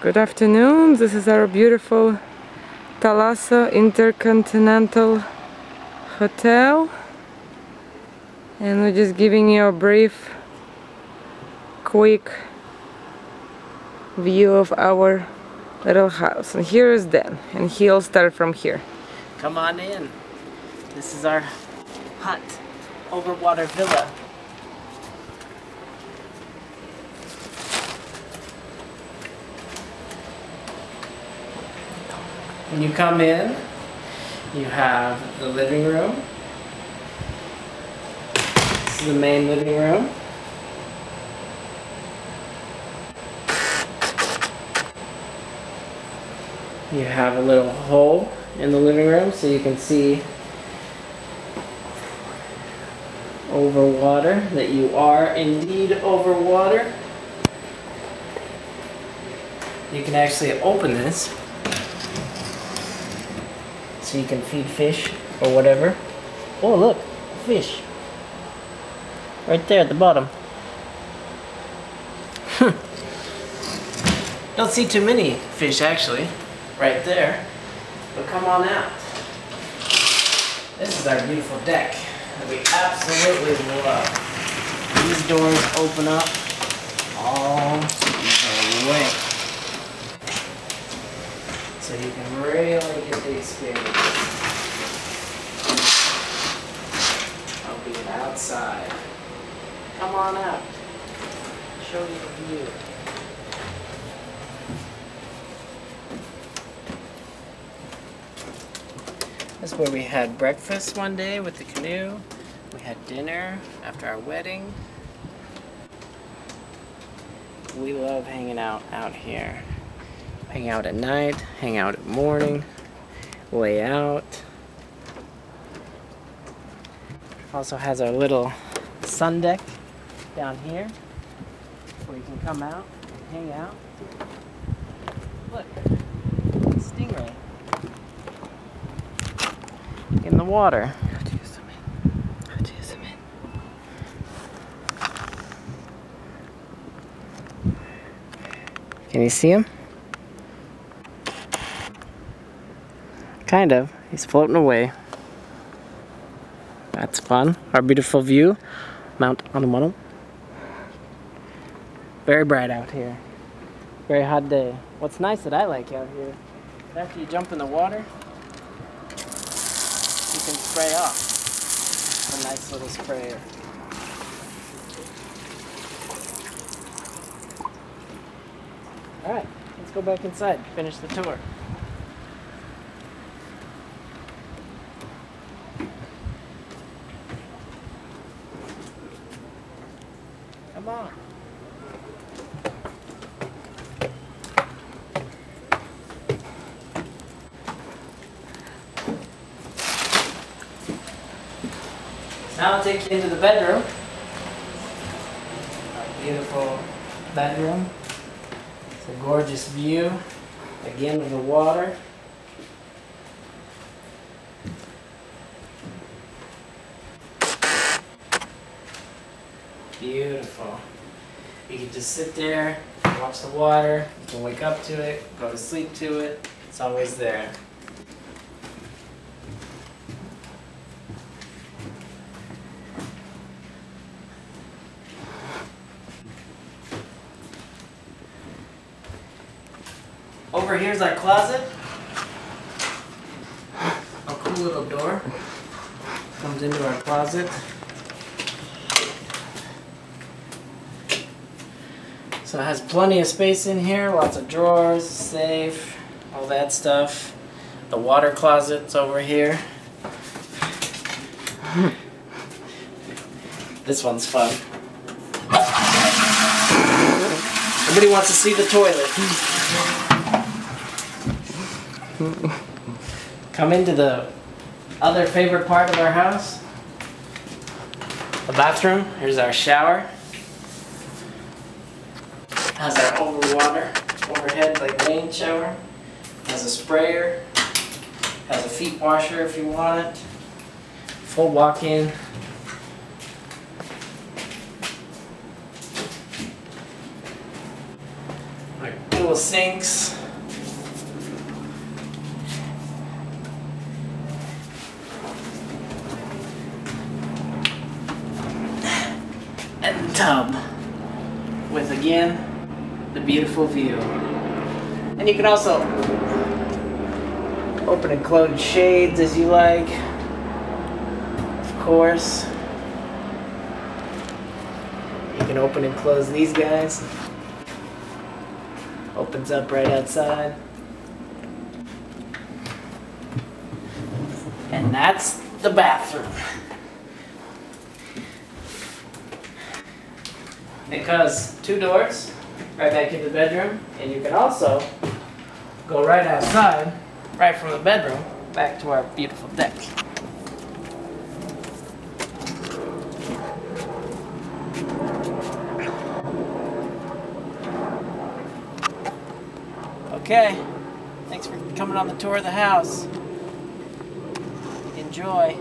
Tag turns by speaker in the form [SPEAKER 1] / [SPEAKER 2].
[SPEAKER 1] Good afternoon. This is our beautiful Thalasso Intercontinental Hotel. And we're just giving you a brief, quick view of our little house. And here is Dan. And he'll start from here.
[SPEAKER 2] Come on in. This is our hut, overwater villa. When you come in, you have the living room. This is the main living room. You have a little hole in the living room so you can see over water, that you are indeed over water. You can actually open this so you can feed fish or whatever. Oh look, fish. Right there at the bottom. Hmm. Don't see too many fish actually, right there. But come on out. This is our beautiful deck that we absolutely love. These doors open up all the way. So you can really get the experience of being outside. Come on up. Show you the view. This is where we had breakfast one day with the canoe. We had dinner after our wedding. We love hanging out out here. Hang out at night, hang out at morning, lay out. Also has our little sun deck down here where you can come out and hang out. Look, stingray in the water. Can you see him? Kind of. He's floating away. That's fun. Our beautiful view. Mount Otemanu. Very bright out here. Very hot day. What's nice that I like out here, after you jump in the water, you can spray off. A nice little sprayer. Alright, let's go back inside, finish the tour. Now I'll take you into the bedroom. Our beautiful bedroom. It's a gorgeous view. Again of the water. Beautiful. You can just sit there, watch the water. You can wake up to it, go to sleep to it. It's always there. Over here's our closet. A cool little door. Comes into our closet. So it has plenty of space in here, lots of drawers, safe, all that stuff. The water closet's over here. This one's fun. Everybody wants to see the toilet. Come into the other favorite part of our house. The bathroom. Here's our shower. Has our overwater, overhead like rain shower. Has a sprayer. Has a feet washer if you want it. Full walk-in. Our dual sinks. And tub with again the beautiful view. And you can also open and close shades as you like. Of course. You can open and close these guys. Opens up right outside. And that's the bathroom. Because two doors, right back into the bedroom, and you can also go right outside, right from the bedroom, back to our beautiful deck. Okay, thanks for coming on the tour of the house. Enjoy.